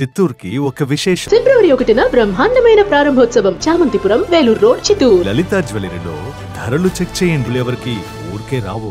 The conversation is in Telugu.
చిత్తూరుకి ఒక విశేషం. ఫిబ్రవరి ఒకటిన బ్రహ్మాండమైన ప్రారంభోత్సవం చామంతిపురం వేలూరు రోడ్ చిత్తూరు. లలితా జ్యువెలరీలో ధరలు చెక్ చేయండి ఎవరికి ఊరికే రావు.